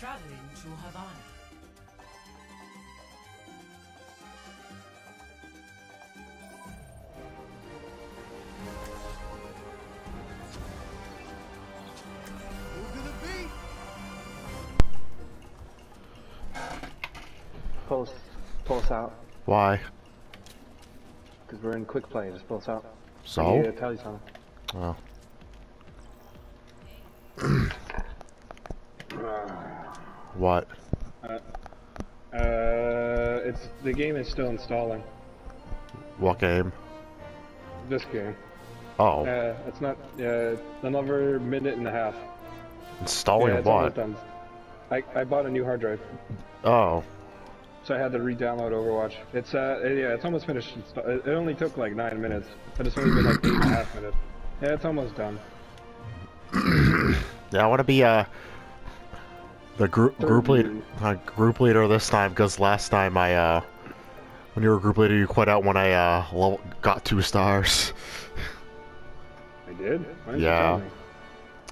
Traveling to Havana. Pull us out. Why? Because we're in quick play. Just pull us out. So? Yeah, tell you something. Oh. what? Uh, it's the game is still installing. What game? This game. Oh, Uh, it's not. Uh, another minute and a half. installing yeah, it's almost what? done. I I bought a new hard drive, Oh, so I had to re-download Overwatch. It's uh yeah, it's almost finished. It only took like nine minutes, but it's only been like eight and a half minutes. Yeah, it's almost done. yeah. I want to be uh the group group leader, uh, group leader this time because last time I uh when you were group leader you quit out when I uh got two stars. I did. Why didn't you Yeah.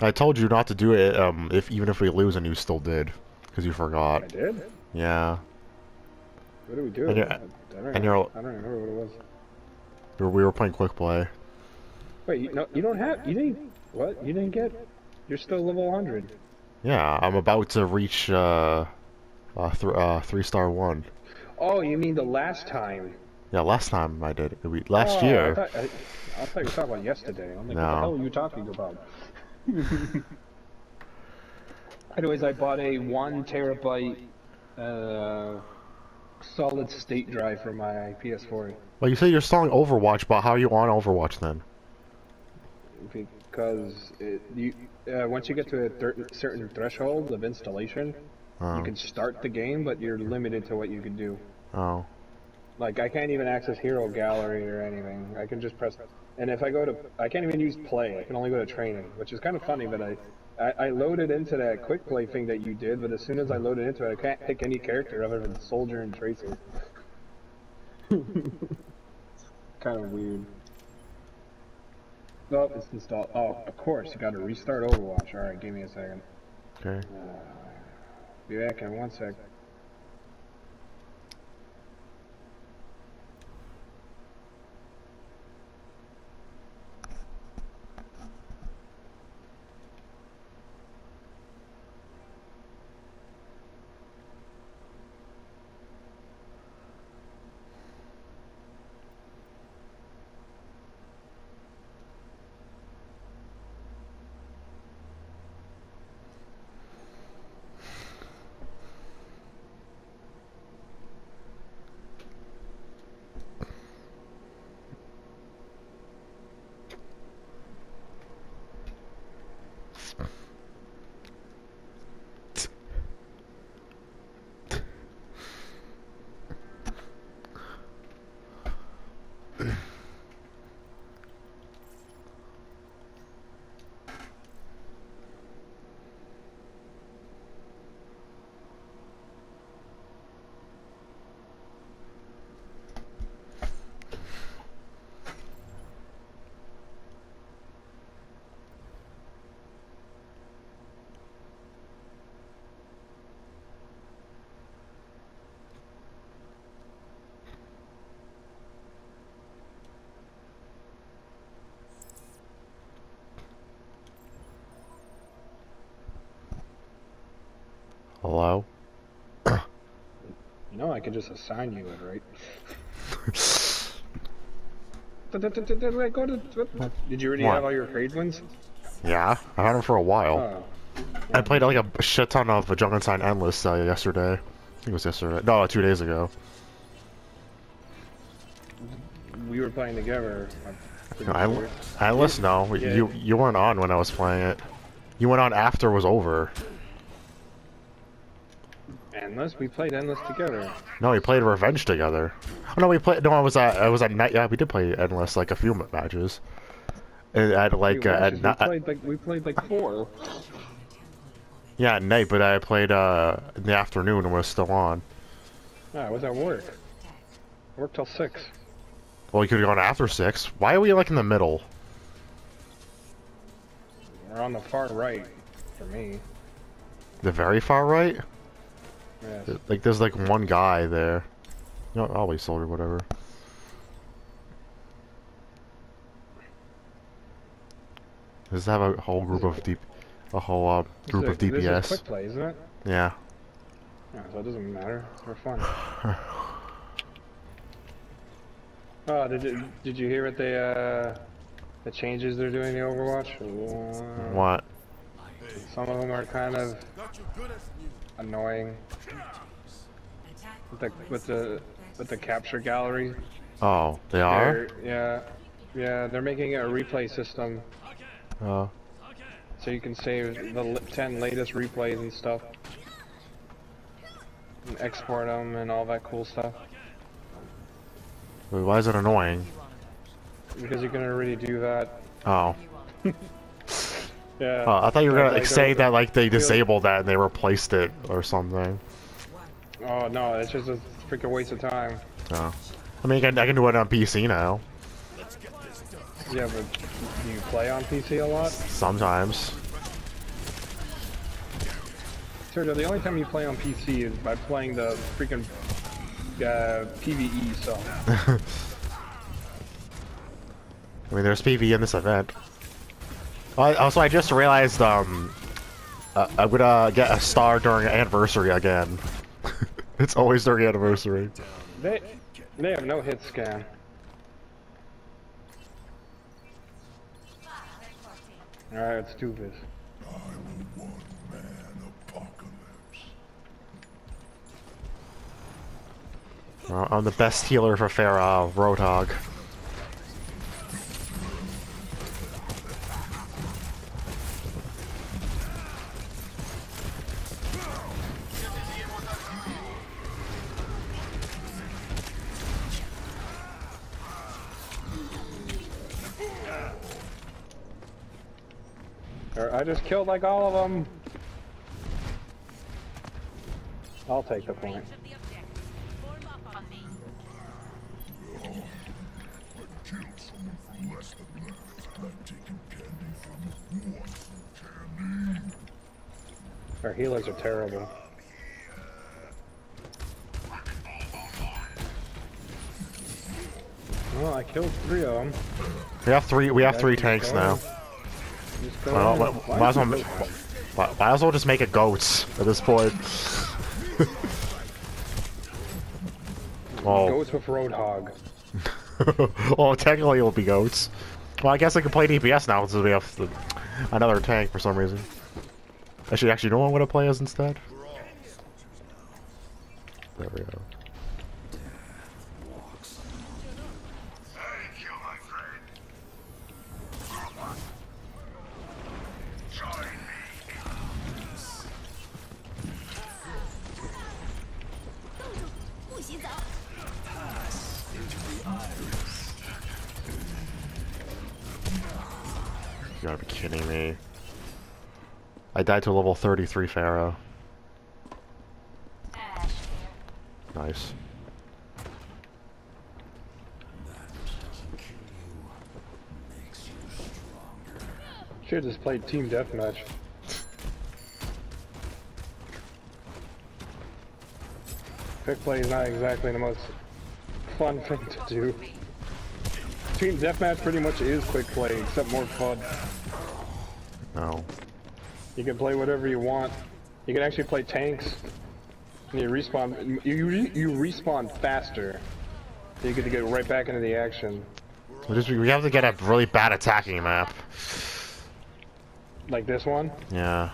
I told you not to do it um if even if we lose and you still did because you forgot. I did. Yeah, What did we do? And you're- I, I don't and you're- I don't remember what it was. we were, playing quick play. Wait, you, no, you don't have. You didn't. What? You didn't get? You're still level 100. Yeah, I'm about to reach uh uh, th uh three star one. Oh, you mean the last time? Yeah, last time I did it. We, last Oh, I year. thought, I, I thought you were talking about yesterday. I'm like, what the hell are you talking about? Anyways, I bought a one terabyte uh, solid state drive for my PS4 Well, you say you're installing Overwatch, but how are you on Overwatch then? because it, you uh, once you get to a certain threshold of installation, Oh, you can start the game, but you're limited to what you can do. oh, Like I can't even access Hero Gallery or anything. I can just press, and if I go to, I can't even use Play. I can only go to Training, which is kind of funny. But I, I, I loaded into that Quick Play thing that you did, but as soon as I loaded into it, I can't pick any character other than Soldier and Tracer. kind of weird. Oh, it's installed. Oh, of course, you got to restart Overwatch. All right, give me a second. okay. Be back in one sec. You I could just assign you it, right? Go to- Did you already What? have all your trade wins? Yeah, I had them for a while. Oh. I played like a shit ton of Junkenstein Endless uh, yesterday. I think it was yesterday. No, two days ago. We were playing together. I'm pretty I, sure. Endless? No, Yeah. you you weren't on when I was playing it. You went on after it was over. Endless? We played Endless together. No, we played Revenge together. Oh no, we played. No, I was at I was at night. Yeah, we did play Endless like a few matches. And at like We uh, at, watched- ni- we played like we played like four. yeah at night, but I played uh in the afternoon and was still on. Ah, I was at work. I worked till six. Well, you could have gone after six. Why are we like in the middle? We're on the far right for me. The very far right? Yes. Like there's like one guy there. No, always soldier, whatever. Does it have a whole group of deep, a whole uh, group This of is- This is DPS? quick play, isn't it? Yeah. Yeah, so it doesn't matter. We're fun. oh, did you did you hear what they uh the changes they're doing to Overwatch? Uh, What? Some of them are kind of annoying. With the with the with the capture gallery. Oh, they are. They're- Yeah, yeah. They're making a replay system Uh, so you can save the ten latest replays and stuff, and export them and all that cool stuff. wait, why is it annoying? Because you can already do that. Oh. Yeah. Oh, I thought you were gonna like, say that like they disabled that and they replaced it or something. Oh no, it's just a freaking waste of time. Oh. I mean, I can, I can do it on PC now. Yeah, but do you play on PC a lot? Sometimes. Sergio, the only time you play on PC is by playing the freaking uh, PVE so. I mean, there's PvE in this event. I, also, I just realized um, uh, I'm gonna get a star during anniversary again. it's always during anniversary. They they have no hit scan. Alright, let's do this. Uh, I'm the best healer for Pharah, Roadhog. Just killed like all of them. I'll take the point. Our healers are terrible. Well, I killed three of them. We have three. We have three tanks now. Well, might, might as well, it- might, might as well just make it goats at this point. oh, Goes with Roadhog. well, technically it'll be goats. Well, I guess I can play DPS now since we have the, another tank for some reason. Actually, actually, know what I'm gonna play as instead? There we go. I died to level 33 Pharaoh. Nice. Should just played team deathmatch. Quick play is not exactly the most fun thing to do. Team deathmatch pretty much is quick play, except more fun. No. You can play whatever you want. You can actually play tanks. And you respawn. You you, respawn faster. So you get to get right back into the action. We just we have to get a really bad attacking map. Like this one. Yeah.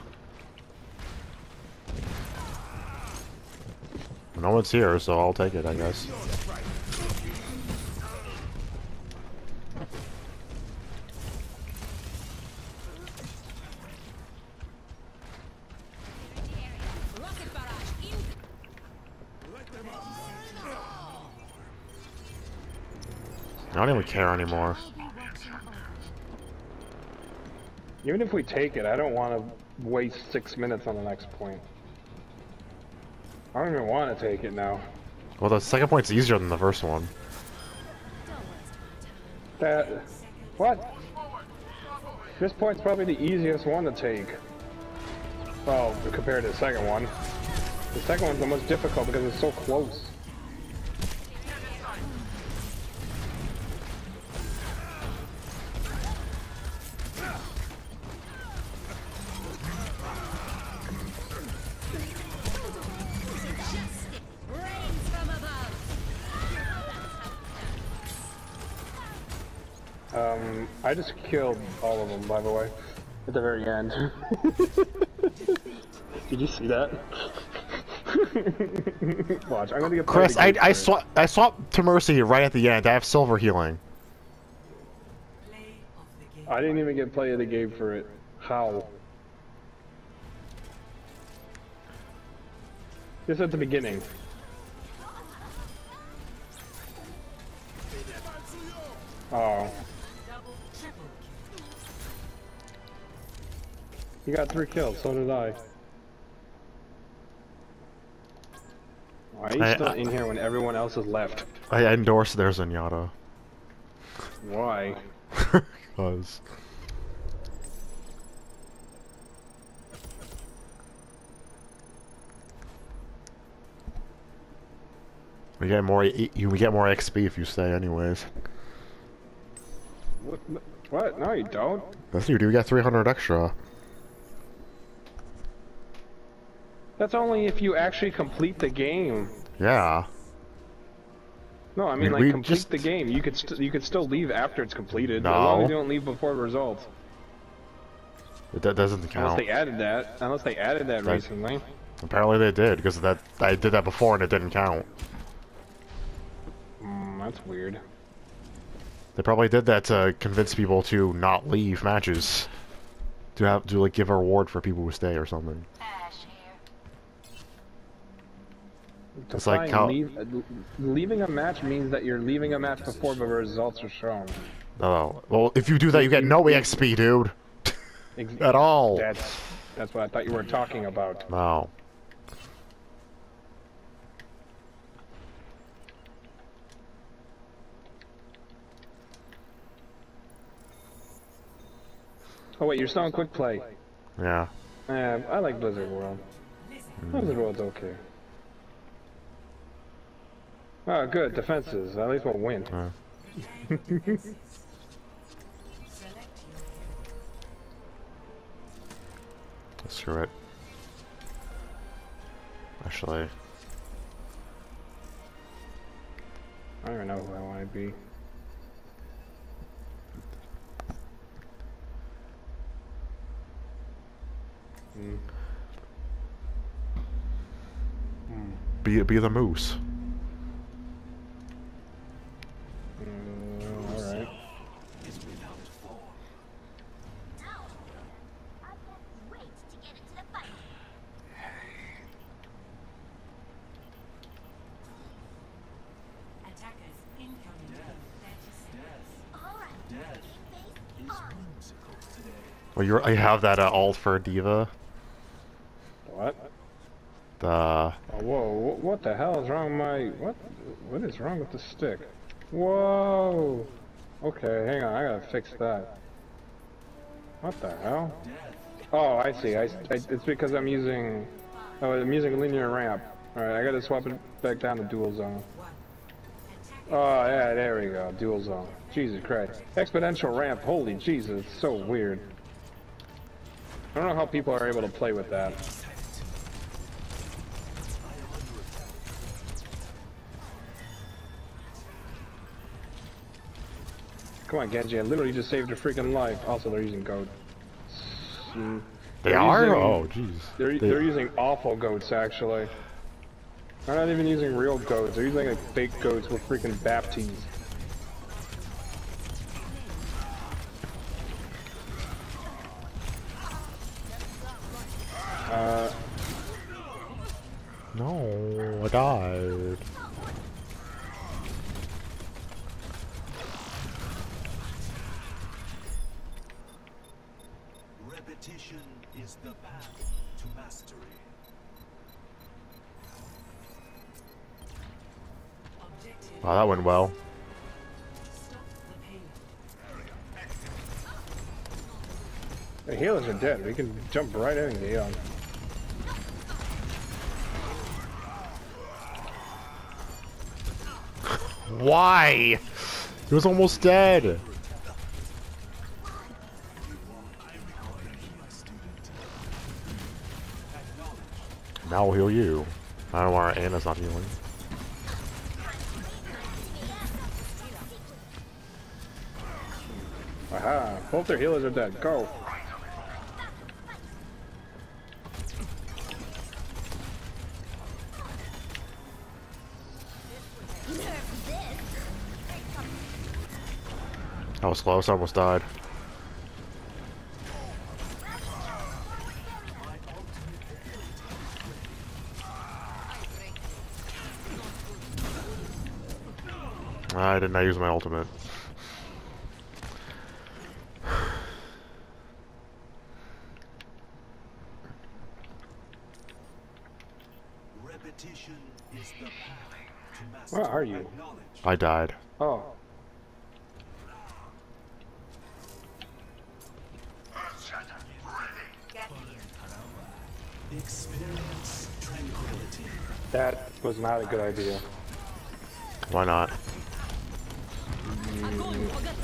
No one's here, so I'll take it, I guess. I don't even care anymore. Even if we take it, I don't want to waste six minutes on the next point. I don't even want to take it now. Well, the second point's easier than the first one. That... What? This point's probably the easiest one to take. Well, compared to the second one. The second one's the most difficult because it's so close. I just killed all of them, by the way, at the very end. Did you see that? Watch, I'm gonna get Chris, I played I against swap I swapped to Mercy right at the end. I have silver healing. I didn't even get play of the game for it. How? Just at the beginning. Oh. You got three kills, so did I. Why are you I- still I- in here when everyone else has left? I endorse their Zenyatta. Why? Cause we get more you we get more XP if you stay anyways. What? What? No, you don't. That's you do. We got 300 extra. That's only if you actually complete the game. Yeah. No, I mean We- like complete just- the game. You could st you could still leave after it's completed. No. As long as you don't leave before the results. It, that doesn't count. Unless count. they added that. Unless they added that That- recently. Apparently they did because that I did that before and it didn't count. Mm, that's weird. They probably did that to convince people to not leave matches. To have to like give a reward for people who stay or something. Ash here. It's like how- leave, leaving a match means that you're leaving a match before the results are shown. Oh well, if you do that, you get no EXP, dude, at all. That's that's what I thought you were talking about. No. Oh wait, you're still on quick play. Yeah. Uh, I like Blizzard World. Blizzard World's okay. Oh, good defenses. At least we'll win. Uh, screw it. Actually, I don't even know who I want to be. Hmm. be be the moose. Mm, Alright. I can't wait to get into the fight. Attackers incoming. 30 seconds. All right. Face on. Well, you I have that uh, alt for D.Va. What? The Oh, whoa, what the hell is wrong with my... What? What is wrong with the stick? Whoa! Okay, hang on, I gotta fix that. What the hell? Oh, I see, I, I- it's because I'm using... Oh, I'm using linear ramp. Alright, I gotta swap it back down to dual zone. Oh, yeah, there we go, dual zone. Jesus Christ. Exponential ramp, holy Jesus, it's so weird. I don't know how people are able to play with that. Come on, Genji, I literally just saved your freaking life. Also, they're using goat. They they're using- oh, jeez. They're, They- they're using awful goats, actually. They're not even using real goats. They're using like fake goats with freaking Baptiste. No, I died. Repetition is the path to mastery. Objective. Wow, that went well. The payload. healers are dead. We can jump right in and get on. Why? He was almost dead. Now we'll heal you. I don't know why Ana's not healing. Aha, both their healers are dead. Go. I was close, I almost died. I did not use my ultimate. Repetition is the path to. Where are you? I died. Oh. Was not a good idea. Why not?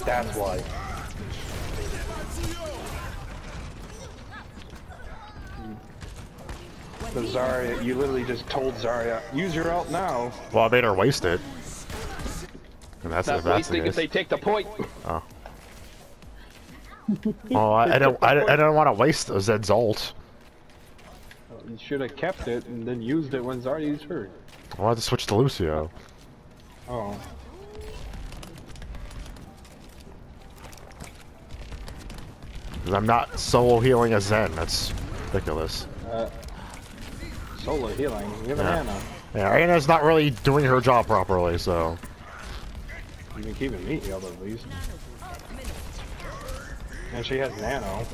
That's why. The Zarya, you literally just told Zarya, use your ult now. Well, I made her waste it. And that's Not if that's the wasting if they take the point. Oh. Oh, I, I don't. I, I don't want to waste a Zed's ult. You should have kept it and then used it when Zarya used hers. I wanted to switch to Lucio. Oh. 'Cause I'm not solo healing a Zen. That's ridiculous. Uh, solo healing. You have an Yeah. Ana. Yeah, Ana's not really doing her job properly, so. You've been keeping me healed at least. And she has nano.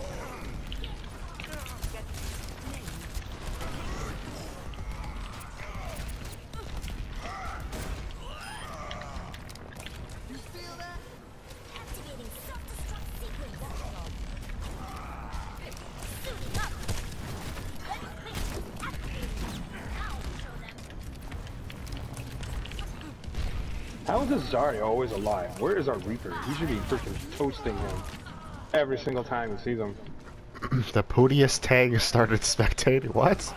Zarya always alive? Where is our Reaper? He should be freaking toasting him every single time he sees him. The Podius tag started spectating. What?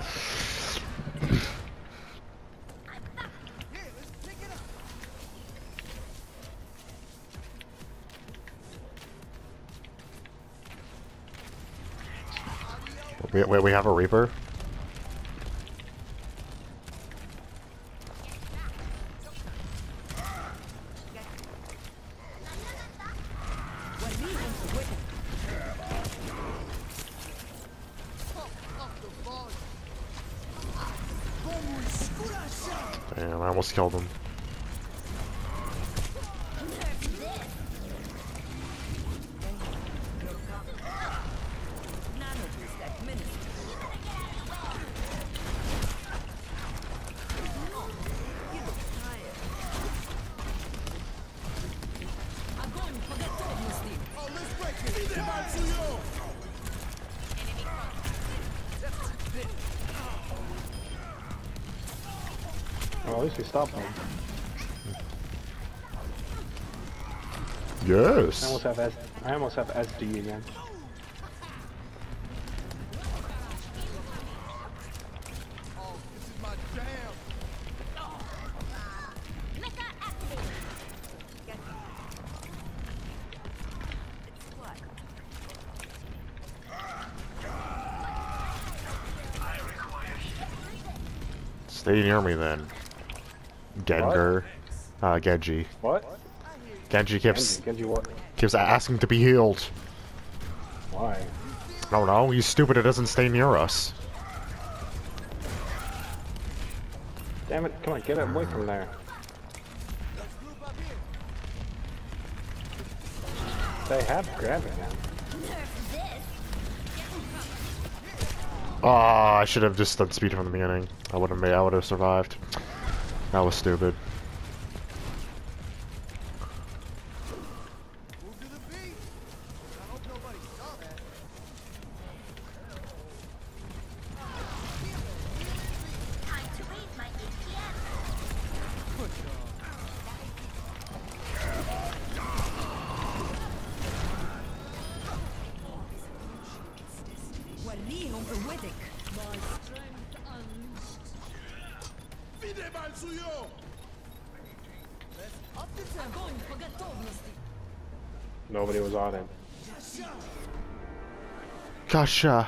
We, we, we have a Reaper? Damn, I at least we stopped. I Yes. almost have S I almost have SD again. Stay near me then. Gengar. Uh, Genji. What? Genji keeps, Genji, Genji what? keeps asking to be healed. Why? I don't know, he's stupid, it doesn't stay near us. Damn it, come on, get away from there. They have grabbing now. Ah, I should have just done speed from the beginning. I would have made. I would have survived. That was stupid. Game.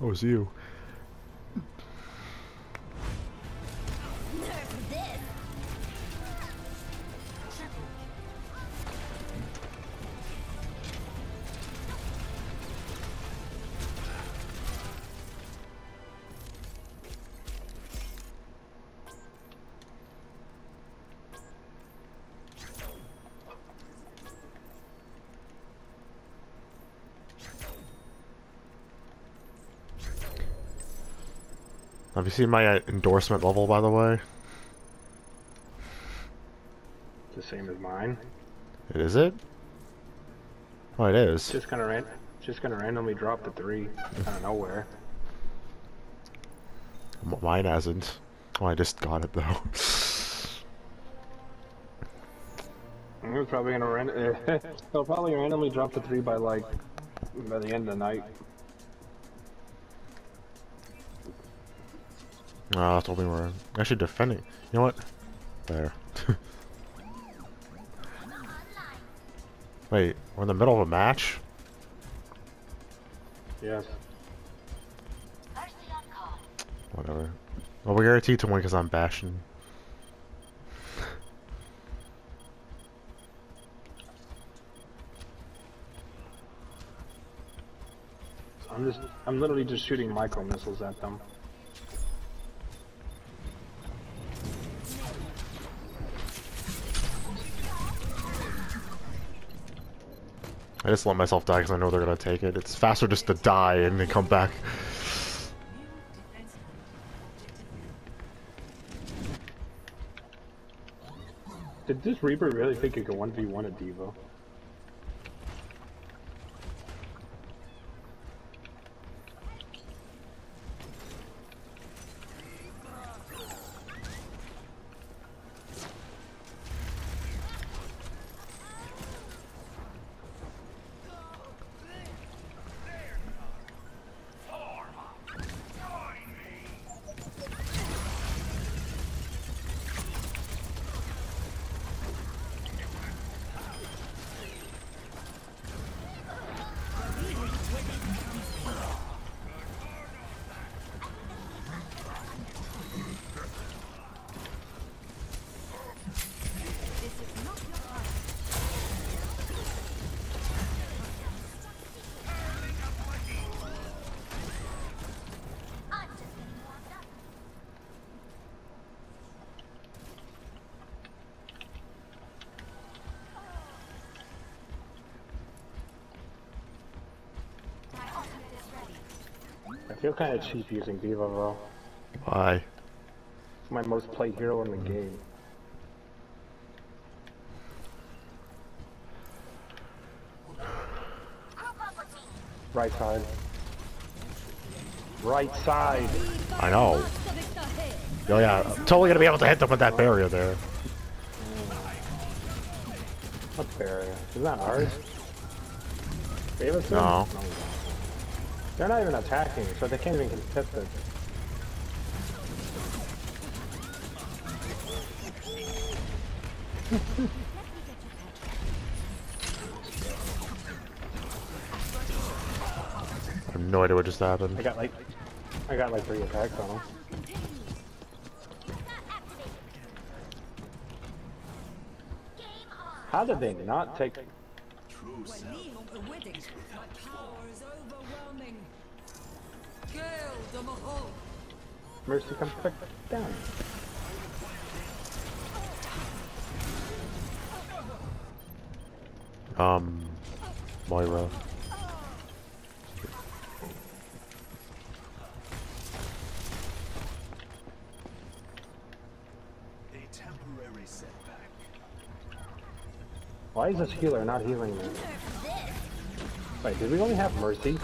Oh, it was you. Have you seen my uh, endorsement level, by the way? The same as mine. It is it? Oh, it is. Just kind of ran. Just gonna randomly drop the three out of nowhere. Mine hasn't. Oh, I just got it though. Was probably gonna ran. It'll probably randomly drop the three by like by the end of the night. Oh, that's only we're actually defending. You know what? There. Wait, we're in the middle of a match? Yes. Whatever. Well, we're guaranteed to win because I'm bashing. I'm just. I'm literally just shooting micro missiles at them. I just let myself die because I know they're gonna take it. It's faster just to die and then come back. Did this Reaper really think it could 1v1 a Devo? I feel kind of cheap using Devo though. Why? It's my most played hero in the hmm. game. Group up with me. Right side. Right side. I know. Oh yeah, totally gonna be able to hit them with that barrier there. What's barrier? Is that ours? Davidson? No. They're not even attacking, so they can't even contest it. I have no idea what just happened. I happened. got like, I got like three attacks on them. How did they not take? True self. The wedding. My power is overwhelming. Gale the Mahal. Mercy come back down. Um, Moira. A temporary setback. Why is this healer not healing me? Wait, did we only have Mercy?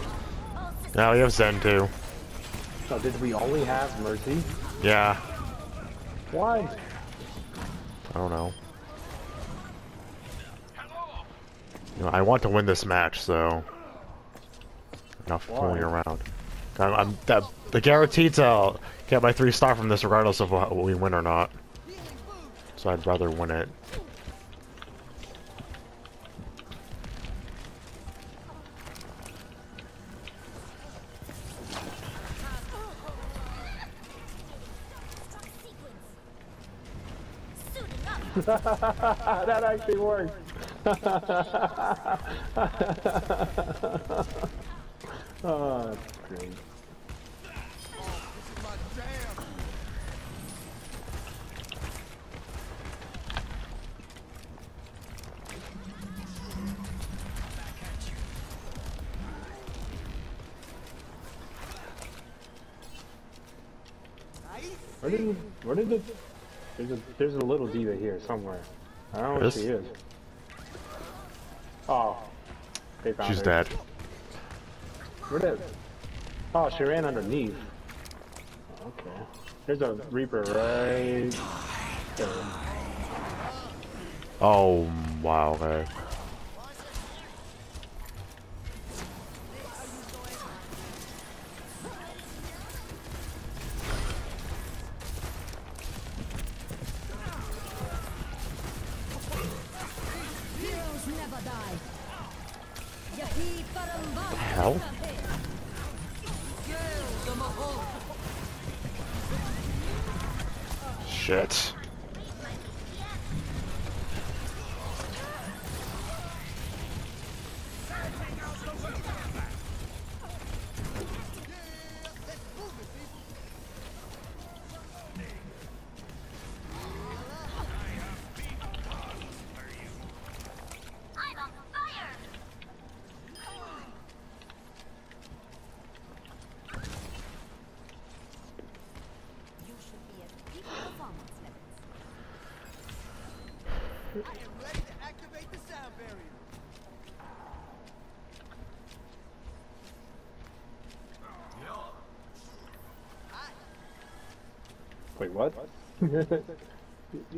Now we have Zen too. No, did we only have Mercy? Yeah. Why? I don't know. You know, I want to win this match, so not fooling around. I'm, I'm that, the guaranteed to get my three star from this regardless of what we win or not. So I'd rather win it. that actually worked. oh, that's great. Where did where did it? There's a there's a little D.Va here somewhere. I don't know where she is. Oh, they found She's her. dead. Where did? Oh, she ran underneath. Okay. There's a Reaper right there. Oh, wow. Hell? Shit. I'm on fire. You should be at peak performance levels. I am ready to activate the sound barrier. Wait, what?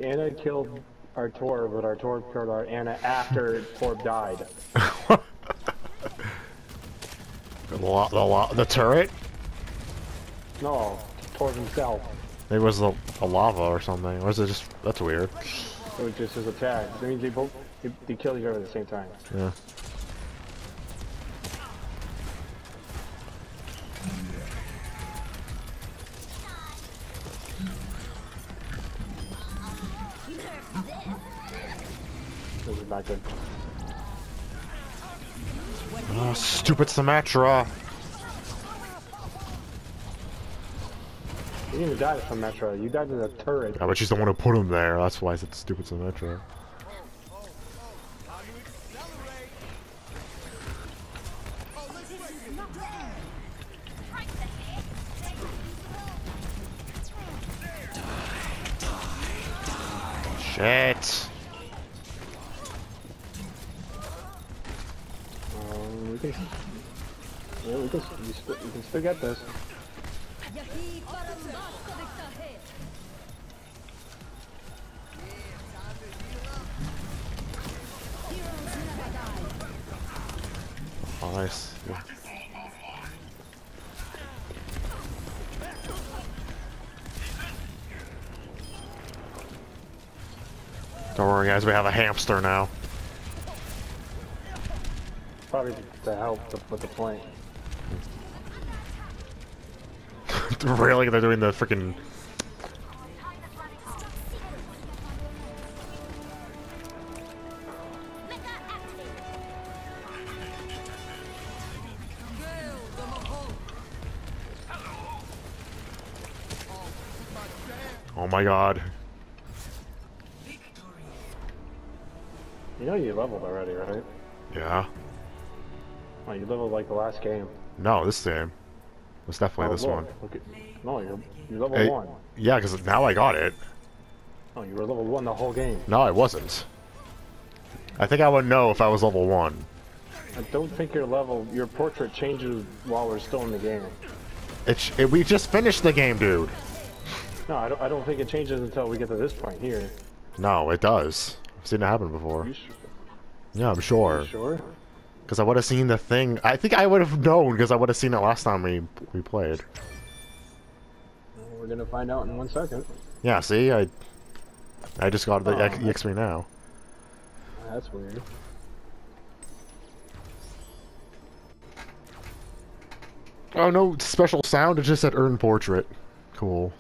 Ana killed our Tor, but our Tor killed our Ana after Torb died. The, la the, la the turret? No, Torb himself. Maybe it was the, the lava or something. Or was it just... That's weird. It was just his attack. That means they both they, they killed each other at the same time. Yeah. Oh, stupid Symmetra. You didn't even die from Metro. You died to the turret. Yeah, but she's the one who put him there. That's why I said stupid to accelerate? Oh, let's break it. Right the head. Shit. Um. Yeah, we can. We, st we can still get this. Yahi Paramba. Victor Heroes never die. Oh, nice. Yeah. Don't worry, guys. We have a hamster now. Probably to help with the flank. really? They're doing the freaking. Oh my god. You know you leveled already, right? Yeah. Oh, you leveled like the last game. No, this game. It's definitely Oh, this one. Look at, no, you're, you're level Hey, one. Yeah, because now I got it. Oh, you were level one the whole game. No, I wasn't. I think I would know if I was level one. I don't think your level, your portrait changes while we're still in the game. It's it, we just finished the game, dude. No, I don't, I don't think it changes until we get to this point here. No, it does. I've seen it happen before. You, sh- Yeah, I'm sure. sure? Because I would have seen the thing. I think I would have known because I would have seen it last time we we played. We're gonna find out in one second. Yeah, see, I I just got the Oh, X- EXP now. That's weird. Oh no, special sound. It just said earn portrait. Cool.